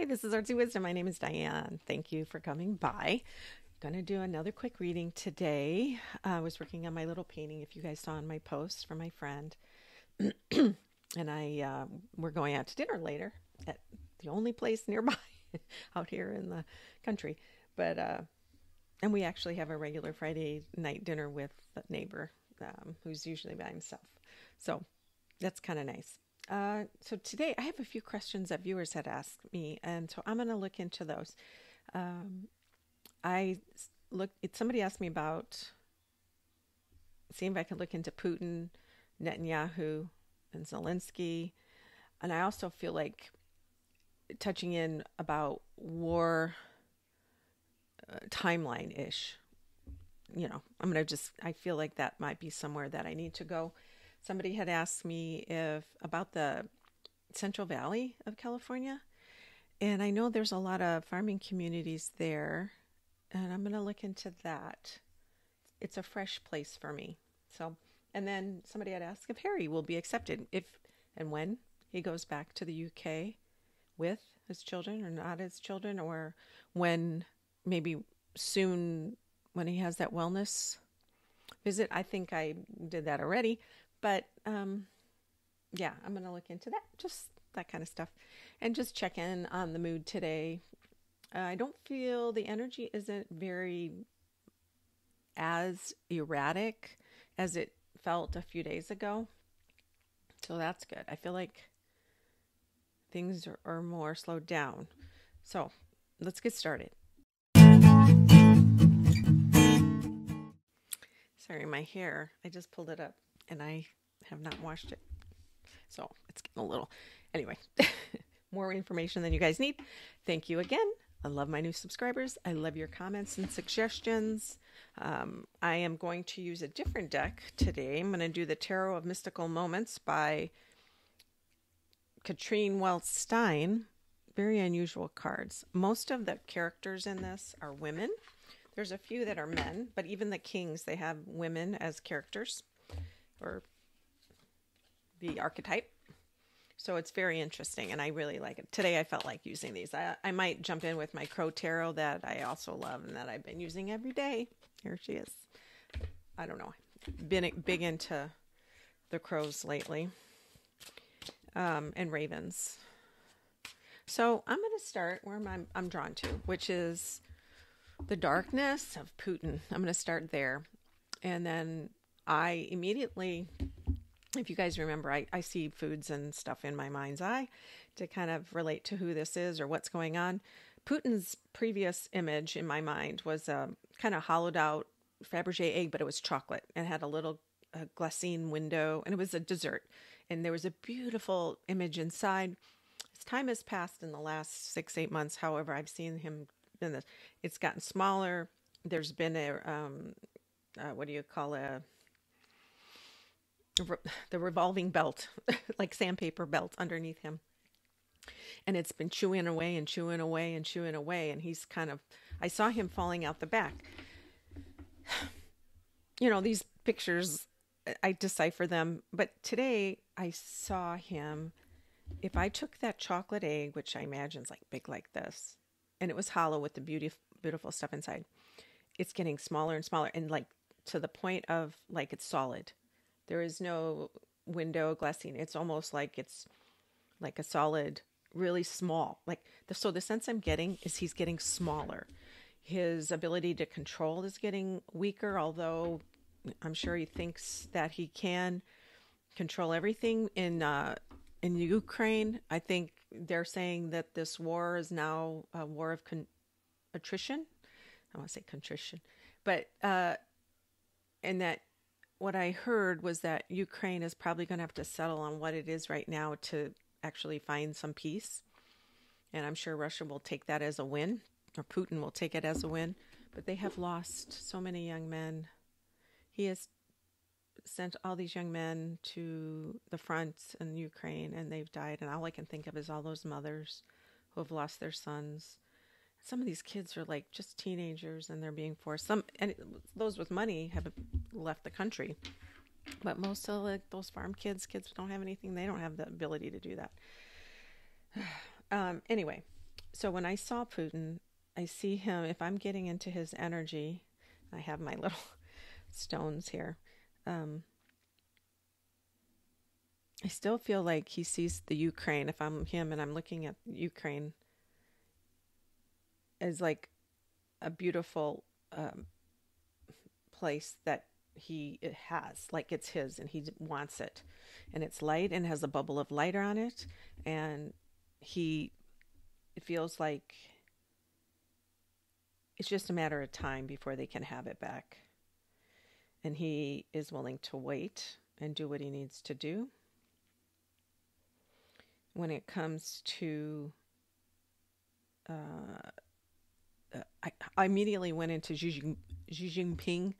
Hi, this is Artsy Wisdom. My name is Diane. Thank you for coming by. Going to do another quick reading today. Uh, I was working on my little painting, if you guys saw in my post from my friend. and I uh, we're going out to dinner later at the only place nearby out here in the country. But uh, and we actually have a regular Friday night dinner with a neighbor um, who's usually by himself. So that's kind of nice. Uh, so today I have a few questions that viewers had asked me, and so I'm going to look into those. Um, I look. Somebody asked me about seeing if I could look into Putin, Netanyahu, and Zelensky, and I also feel like touching in about war uh, timeline ish. You know, I'm going to just. I feel like that might be somewhere that I need to go somebody had asked me if about the Central Valley of California. And I know there's a lot of farming communities there, and I'm going to look into that. It's a fresh place for me. So, and then somebody had asked if Harry will be accepted if and when he goes back to the UK with his children or not his children, or when maybe soon when he has that wellness visit. I think I did that already, but um, yeah, I'm going to look into that, just that kind of stuff, and just check in on the mood today. Uh, I don't feel the energy isn't very as erratic as it felt a few days ago. So that's good. I feel like things are, are more slowed down. So let's get started. Sorry, my hair. I just pulled it up and I have not washed it. So it's getting a little. Anyway, more information than you guys need. Thank you again. I love my new subscribers. I love your comments and suggestions. Um, I am going to use a different deck today. I'm going to do the Tarot of Mystical Moments by Catrin Welz-Stein. Very unusual cards. Most of the characters in this are women. There's a few that are men, but even the kings, they have women as characters or the archetype. So it's very interesting and I really like it. Today I felt like using these. I, I might jump in with my Crow Tarot that I also love and that I've been using every day. Here she is. I don't know. Been big into the crows lately um, and ravens. So I'm going to start where I'm, I'm drawn to, which is the darkness of Putin. I'm going to start there. And then I immediately, if you guys remember, I, I see foods and stuff in my mind's eye to kind of relate to who this is or what's going on. Putin's previous image in my mind was a kind of hollowed out Fabergé egg, but it was chocolate and had a little a window, and it was a dessert. And there was a beautiful image inside. As time has passed in the last six, eight months, however, I've seen him in this. It's gotten smaller. There's been a um, uh, what do you call a the revolving belt, like sandpaper belt underneath him. And it's been chewing away and chewing away and chewing away. And he's kind of, I saw him falling out the back. You know, these pictures, I decipher them. But today I saw him. If I took that chocolate egg, which I imagine is like big like this, and it was hollow with the beautiful, beautiful stuff inside, it's getting smaller and smaller and like to the point of like it's solid there is no window glassine. It's almost like it's like a solid, really small. Like the, so the sense I'm getting is he's getting smaller. His ability to control is getting weaker, although I'm sure he thinks that he can control everything in uh, in Ukraine. I think they're saying that this war is now a war of con- attrition. I want to say contrition, but uh, and that what I heard was that Ukraine is probably going to have to settle on what it is right now to actually find some peace. And I'm sure Russia will take that as a win, or Putin will take it as a win. But they have lost so many young men. He has sent all these young men to the front in Ukraine and they've died. And all I can think of is all those mothers who have lost their sons some of these kids are like just teenagers and they're being forced some and those with money have left the country but most of like those farm kids kids don't have anything they don't have the ability to do that um, anyway so when I saw Putin, I see him, if I'm getting into his energy, I have my little stones here. Um, I still feel like he sees the Ukraine. If I'm him and I'm looking at Ukraine as like a beautiful um, place that he has, like it's his and he wants it. And it's light and has a bubble of light on it. And he it feels like it's just a matter of time before they can have it back. And he is willing to wait and do what he needs to do. When it comes to, uh I, I, immediately went into Xi, Xi Jinping.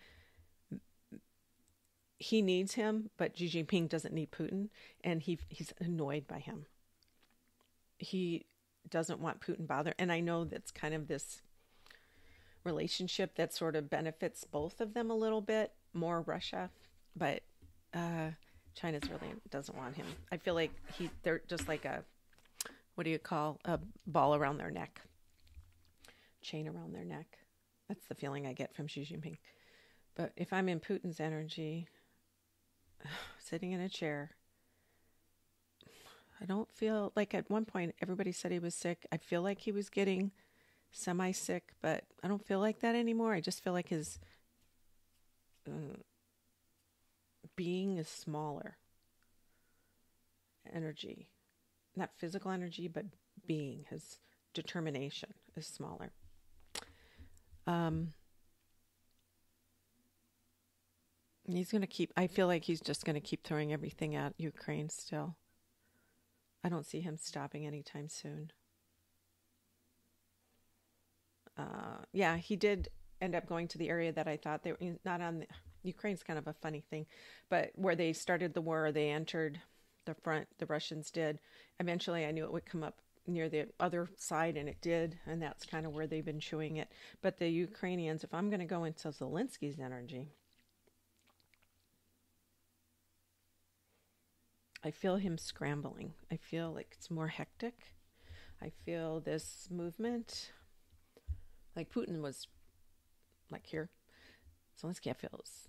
He needs him, but Xi Jinping doesn't need Putin, and he he's annoyed by him. He doesn't want Putin bother, and I know that's kind of this relationship that sort of benefits both of them a little bit more Russia, but uh, China's really doesn't want him. I feel like he they're just like a what do you call a ball around their neck, chain around their neck. That's the feeling I get from Xi Jinping. But if I'm in Putin's energy, sitting in a chair, I don't feel like at one point everybody said he was sick. I feel like he was getting semi sick, but I don't feel like that anymore. I just feel like his uh, being is smaller. Energy, not physical energy, but being, his determination is smaller. Um, he's going to keep, I feel like he's just going to keep throwing everything at Ukraine still. I don't see him stopping anytime soon uh, yeah, he did end up going to the area that I thought they were not on. The, Ukraine's kind of a funny thing, but where they started the war, they entered the front. The Russians did. Eventually, I knew it would come up near the other side, and it did, and that's kind of where they've been chewing it. But the Ukrainians, if I'm going to go into Zelensky's energy, I feel him scrambling. I feel like it's more hectic. I feel this movement like Putin was like here. Zelensky feels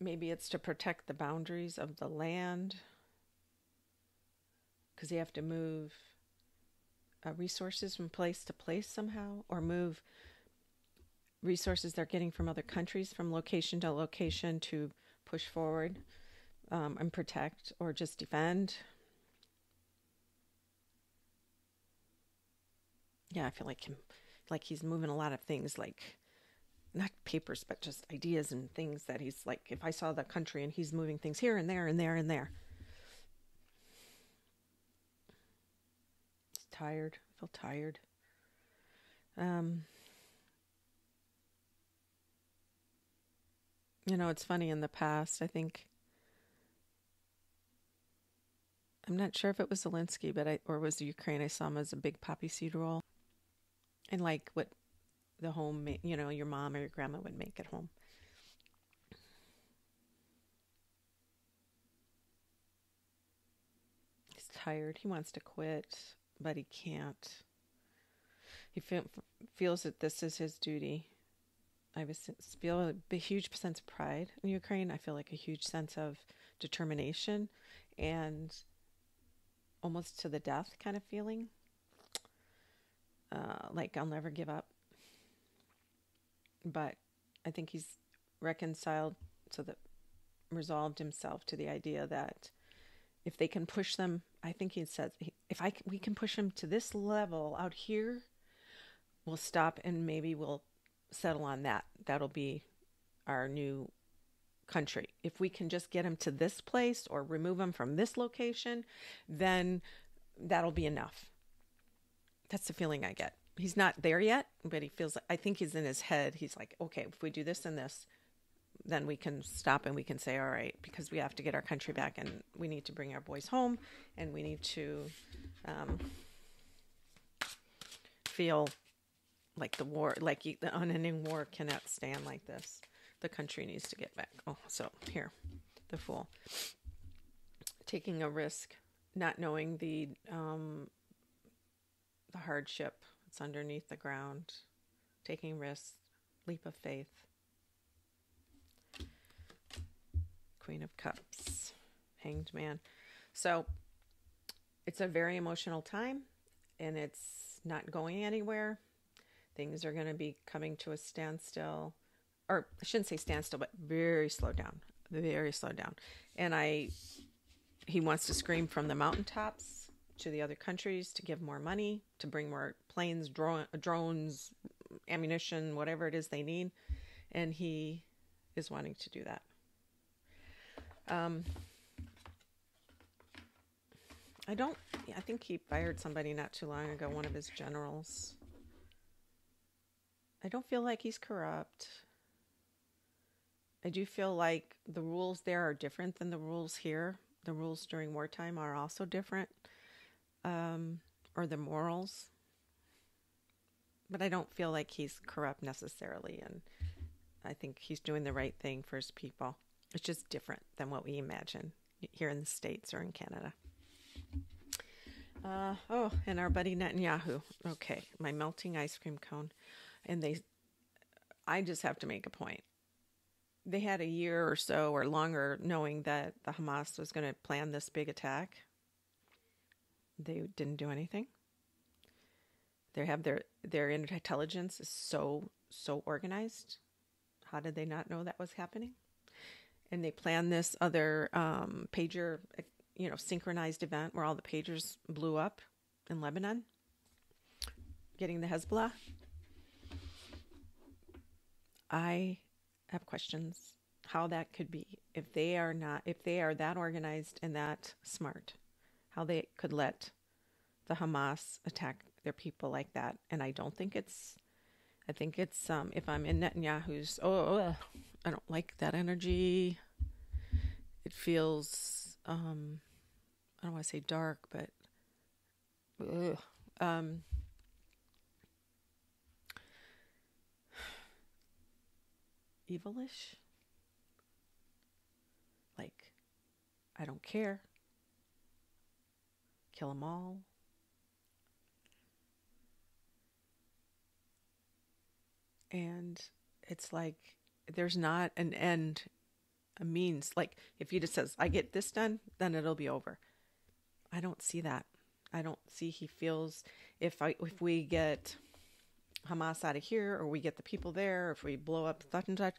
maybe it's to protect the boundaries of the land because they have to move uh, resources from place to place somehow or move resources they're getting from other countries from location to location to push forward um, and protect or just defend yeah, I feel like him, like he's moving a lot of things, like not papers, but just ideas and things that he's like. If I saw the country and he's moving things here and there and there and there, tired. I feel tired. Um, you know, it's funny in the past. I think I'm not sure if it was Zelensky, but I or was the Ukraine. I saw him as a big poppy seed roll and like what the home, you know, your mom or your grandma would make at home. He's tired. He wants to quit, but he can't. He feel, feels that this is his duty. I feel a huge sense of pride in Ukraine. I feel like a huge sense of determination and almost to the death kind of feeling uh, like I'll never give up. But I think he's reconciled so that resolved himself to the idea that if they can push them, I think he says if I we can push him to this level out here, we'll stop and maybe we'll settle on that. That'll be our new country. If we can just get him to this place or remove him from this location, then that'll be enough. That's the feeling I get. He's not there yet, but he feels I think he's in his head. He's like, okay, if we do this and this, then we can stop and we can say, all right, because we have to get our country back and we need to bring our boys home and we need to um, feel like the war, like the unending war cannot stand like this. The country needs to get back. Oh, so here, the fool. Taking a risk, not knowing the um, the hardship that's underneath the ground, taking risks, leap of faith. Queen of Cups, Hanged Man. So it's a very emotional time and it's not going anywhere. Things are going to be coming to a standstill, or I shouldn't say standstill, but very slow down, very slow down. And I, he wants to scream from the mountaintops to the other countries to give more money, to bring more planes, drone, drones, ammunition, whatever it is they need. And he is wanting to do that. Um, I don't, I think he fired somebody not too long ago, one of his generals. I don't feel like he's corrupt. I do feel like the rules there are different than the rules here. The rules during wartime are also different, um, or the morals. But I don't feel like he's corrupt necessarily, and I think he's doing the right thing for his people. It's just different than what we imagine here in the States or in Canada. Uh, oh, and our buddy Netanyahu. Okay, my melting ice cream cone. And they, I just have to make a point. They had a year or so or longer knowing that the Hamas was going to plan this big attack. They didn't do anything. They have their their intelligence is so so organized. How did they not know that was happening? And they planned this other um, pager you know, synchronized event where all the pagers blew up in Lebanon, getting the Hezbollah. I have questions how that could be if they are not if they are that organized and that smart, how they could let the Hamas attack their people like that. And I don't think it's I think it's um if I'm in Netanyahu's oh I don't like that energy. It feels um I don't want to say dark, but um, evilish. Like, I don't care. Kill them all. And it's like there's not an end, a means. Like, if he just says, I get this done, then it'll be over. I don't see that. I don't see he feels if I if we get Hamas out of here or we get the people there, if we blow up such and such,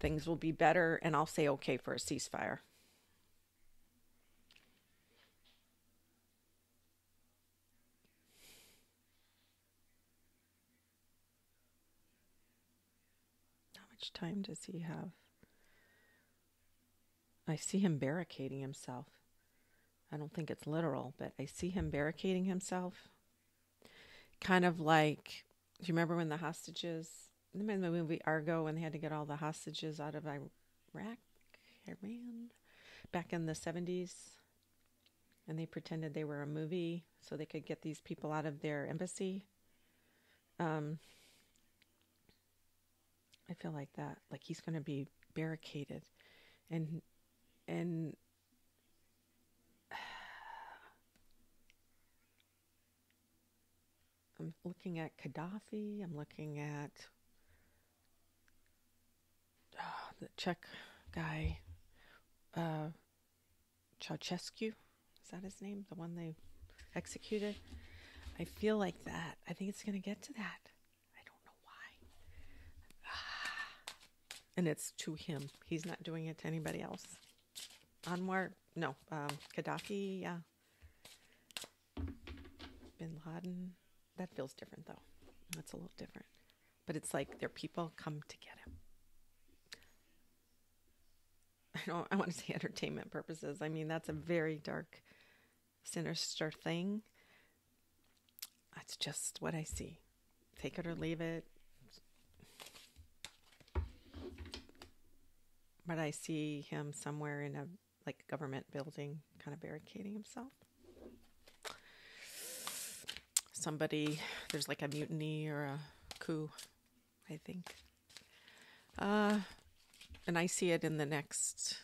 things will be better and I'll say okay for a ceasefire. How much time does he have? I see him barricading himself. I don't think it's literal, but I see him barricading himself. Kind of like, do you remember when the hostages, remember the movie Argo when they had to get all the hostages out of Iraq, Iran, back in the 70s? And they pretended they were a movie so they could get these people out of their embassy. Um, I feel like that. Like he's going to be barricaded, and and I'm looking at Gaddafi. I'm looking at oh, the Czech guy, uh, Ceausescu. Is that his name? The one they executed? I feel like that. I think it's going to get to that. I don't know why. And it's to him. He's not doing it to anybody else. Anwar, no, um, Gaddafi, yeah. Bin Laden. That feels different though. That's a little different. But it's like their people come to get him. I don't I want to say entertainment purposes. I mean that's a very dark, sinister thing. That's just what I see. Take it or leave it. But I see him somewhere in a like government building kind of barricading himself somebody, there's like a mutiny or a coup, I think. Uh, and I see it in the next,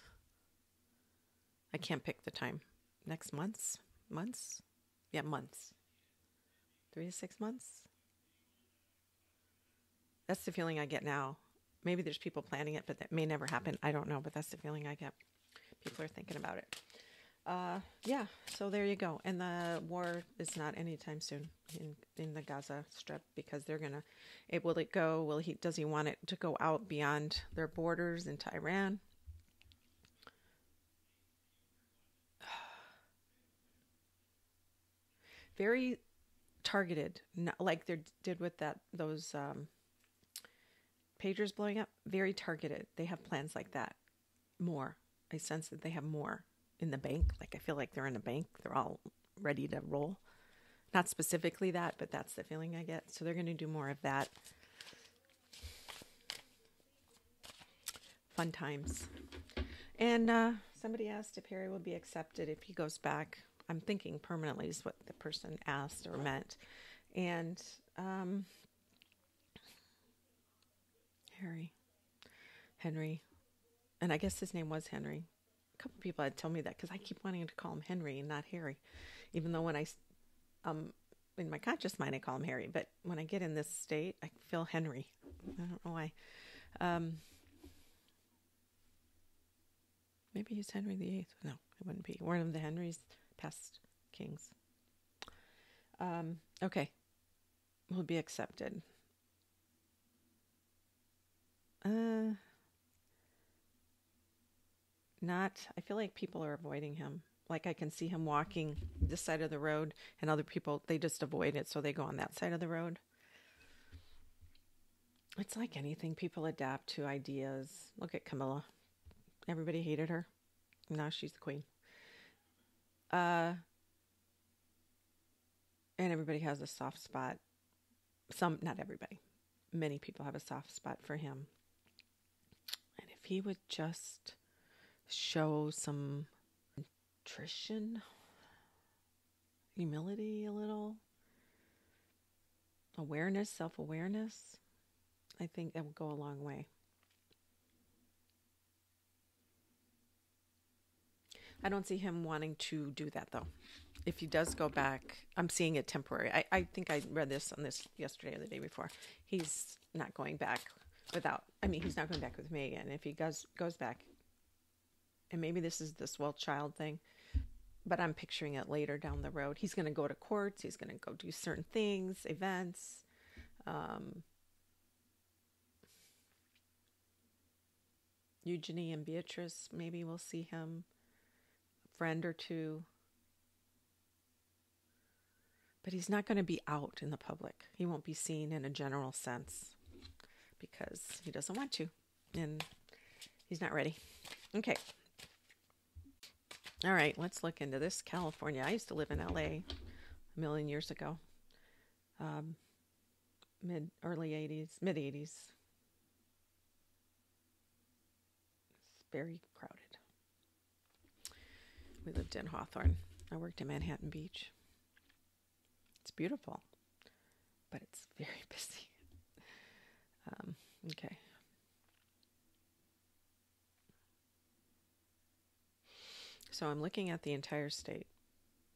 I can't pick the time, next months, months? Yeah, months. three to six months. That's the feeling I get now. Maybe there's people planning it, but that may never happen. I don't know, but that's the feeling I get. People are thinking about it. Uh, yeah, so there you go. And the war is not anytime soon in in the Gaza Strip because they're gonna. It will it go? Will he? Does he want it to go out beyond their borders into Iran? Very targeted, like they did with that those um, pagers blowing up. Very targeted. They have plans like that. More. I sense that they have more in the bank. Like I feel like they're in a bank. They're all ready to roll. Not specifically that, but that's the feeling I get. So they're going to do more of that. Fun times. And uh, somebody asked if Harry will be accepted if he goes back. I'm thinking permanently is what the person asked or meant. And um, Harry, Henry, and I guess his name was Henry A couple people had told me that because I keep wanting to call him Henry and not Harry, even though when I, um, in my conscious mind I call him Harry, but when I get in this state I feel Henry. I don't know why. Um, maybe he's Henry the Eighth. No, it wouldn't be. One of the Henrys, past kings. Um, okay, will be accepted. Uh not i feel like people are avoiding him. Like i can see him walking this side of the road and other people they just avoid it so they go on that side of the road. It's like anything people adapt to ideas. Look at camilla. Everybody hated her. Now she's the queen. Uh and everybody has a soft spot. Some not everybody. Many people have a soft spot for him he would just show some contrition, humility a little, awareness, self awareness. I think that would go a long way. I don't see him wanting to do that though. If he does go back, I'm seeing it temporary. I, I think I read this on this yesterday or the day before. He's not going back without, I mean, he's not going back with me again. If he goes, goes back, and maybe this is this well child thing, but I'm picturing it later down the road. He's going to go to courts, he's going to go do certain things, events. Um, Eugenie and Beatrice, maybe we'll see him, a friend or two. But he's not going to be out in the public. He won't be seen in a general sense because he doesn't want to. And he's not ready. Okay. All right, let's look into this. California. I used to live in LA a million years ago. Um, mid early 80s, mid 80s. It's very crowded. We lived in Hawthorne. I worked in Manhattan Beach. It's beautiful, but it's very busy. Um, okay. So I'm looking at the entire state.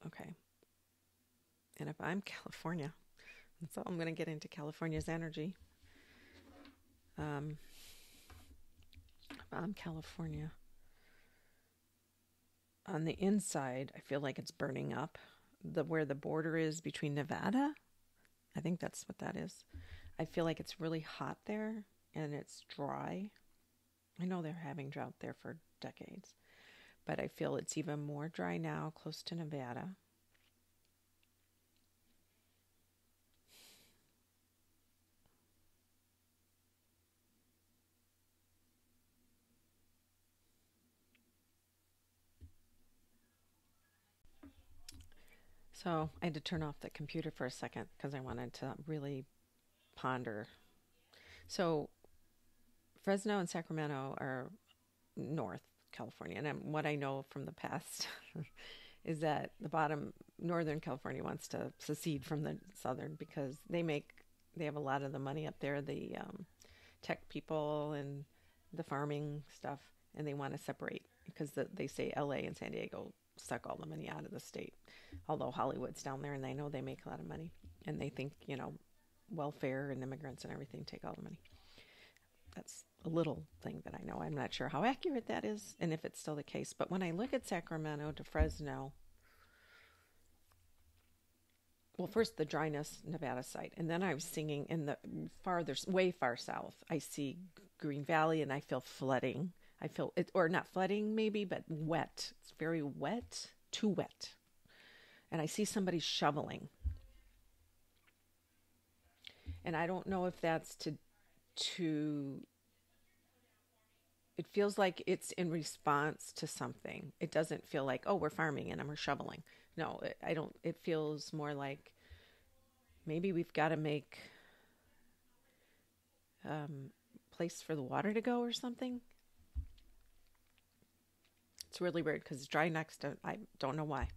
Okay. And if I'm California, so I'm going to get into California's energy. Um, I'm California, on the inside, I feel like it's burning up. The where the border is between Nevada, I think that's what that is. I feel like it's really hot there and it's dry. I know they're having drought there for decades but I feel it's even more dry now close to Nevada. So I had to turn off the computer for a second because I wanted to really ponder. So Fresno and Sacramento are north California. And what I know from the past is that the bottom Northern California wants to secede from the Southern because they make they have a lot of the money up there, the um, tech people and the farming stuff, and they want to separate because the, they say L.A. and San Diego suck all the money out of the state. Although Hollywood's down there and they know they make a lot of money. and they think, you know, welfare and immigrants and everything take all the money. That's a little thing that I know. I'm not sure how accurate that is and if it's still the case. But when I look at Sacramento to Fresno, well, first the dryness Nevada site, and then I was singing in the farther, way far south. I see Green Valley, and I feel flooding. I feel it, or not flooding, maybe, but wet. It's very wet, too wet, and I see somebody shoveling, and I don't know if that's to to. It feels like it's in response to something. It doesn't feel like, oh, we're farming and I'm shoveling no, I don't. It feels more like maybe we've got to make um, place for the water to go or something. It's really weird because it's dry next to. I don't know why.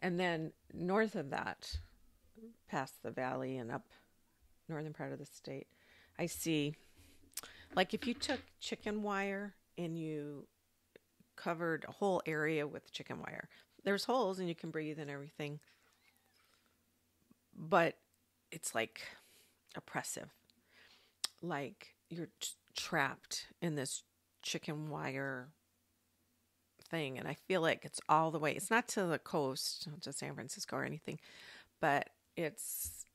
And then north of that, past the valley and up northern part of the state, I see like if you took chicken wire and you covered a whole area with chicken wire there's holes and you can breathe and everything. But it's like oppressive. Like you're t- trapped in this chicken wire thing. And I feel like it's all the way, it's not to the coast, to San Francisco or anything, but it's,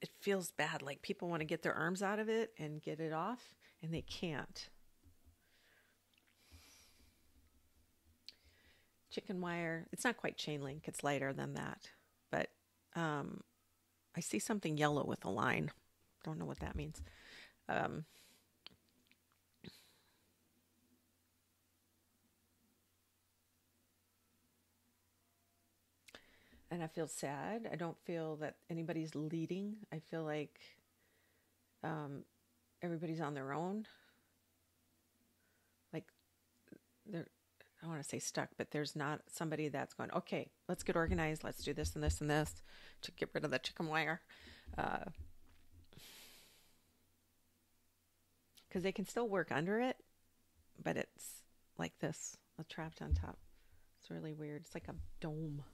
it feels bad. Like people want to get their arms out of it and get it off, and they can't. chicken wire. It's not quite chain link, it's lighter than that. But um, I see something yellow with a line. Don't know what that means. Um, and I feel sad. I don't feel that anybody's leading. I feel like um, everybody's on their own. Like they're I want to say stuck, but there's not somebody that's going, okay, let's get organized. Let's do this and this and this to get rid of the chicken wire. Because uh, they can still work under it, but it's like this, trapped on top. It's really weird. It's like a dome.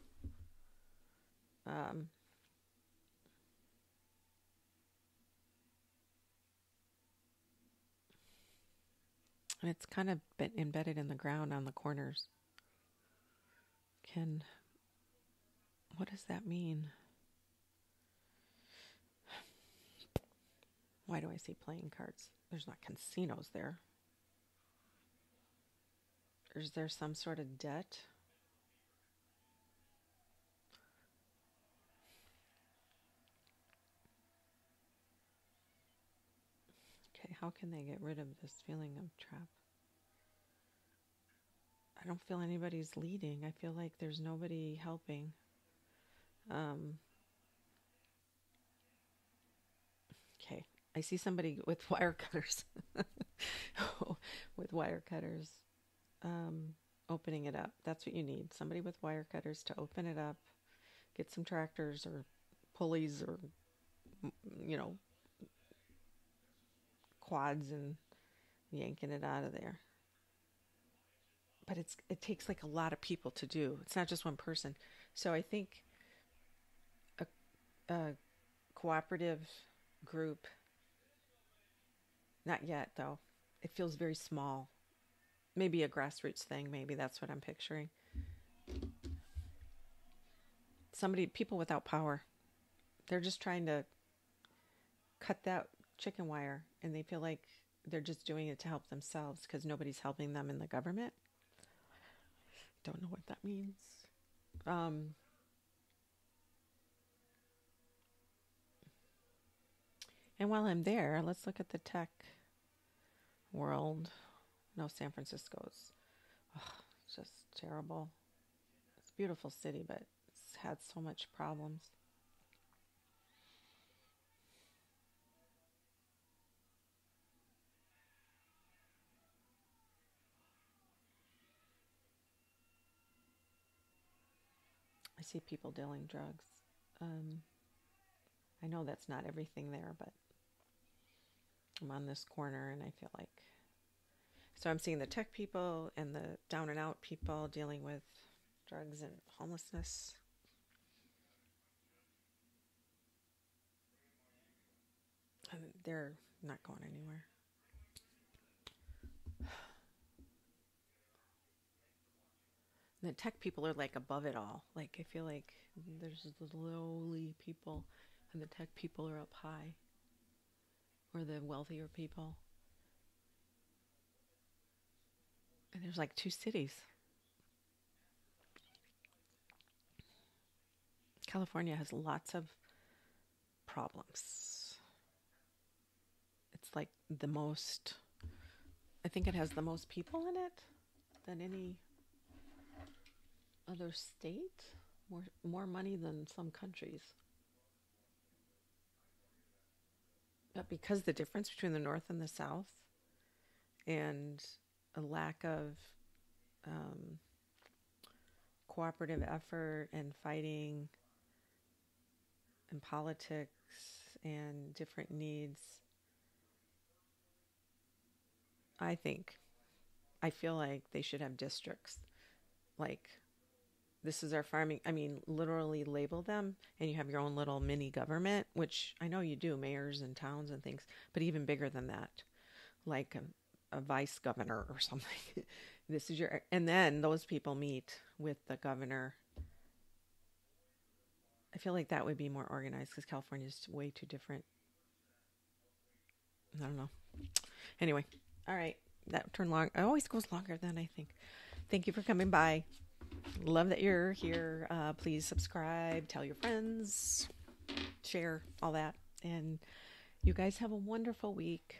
Um, And it's kind of been embedded in the ground on the corners. Can. What does that mean? Why do I see playing cards? There's not casinos there. Is there some sort of debt? Okay, how can they get rid of this feeling of trap? I don't feel anybody's leading. I feel like there's nobody helping. Um, okay, I see somebody with wire cutters. with wire cutters. Um, opening it up. That's what you need. Somebody with wire cutters to open it up. Get some tractors or pulleys or, you know, quads and yanking it out of there. But it's it takes like a lot of people to do. It's not just one person. So I think a, a cooperative group not yet though. It feels very small. Maybe a grassroots thing, maybe that's what I'm picturing. Somebody people without power. They're just trying to cut that chicken wire and they feel like they're just doing it to help themselves because nobody's helping them in the government. Don't know what that means. Um, and while I'm there, let's look at the tech world. No, San Francisco's oh, just terrible. It's a beautiful city, but it's had so much problems. see people dealing drugs. Um, I know that's not everything there, but I'm on this corner and I feel like. So I'm seeing the tech people and the down and out people dealing with drugs and homelessness. And they're not going anywhere. The tech people are like above it all. Like I feel like there's the lowly people and the tech people are up high. Or the wealthier people. And there's like two cities. California has lots of problems. It's like the most, I think it has the most people in it than any other state. More, more money than some countries. But because the difference between the North and the South and a lack of um, cooperative effort and fighting and politics and different needs. I think, I feel like they should have districts. Like, this is our farming. I mean, literally label them, and you have your own little mini government, which I know you do, mayors and towns and things, but even bigger than that, like a, a vice governor or something. this is your, and then those people meet with the governor I feel like that would be more organized because California is way too different. I don't know. Anyway, all right. That turned long. It always goes longer than I think. Thank you for coming by. Love that you're here. Uh, please subscribe, tell your friends, share, all that. And you guys have a wonderful week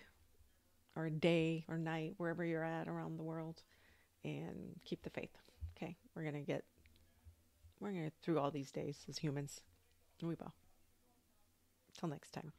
or day or night, wherever you're at around the world. And keep the faith. Okay. We're going to get we're going to get through all these days as humans. And we will. Till next time.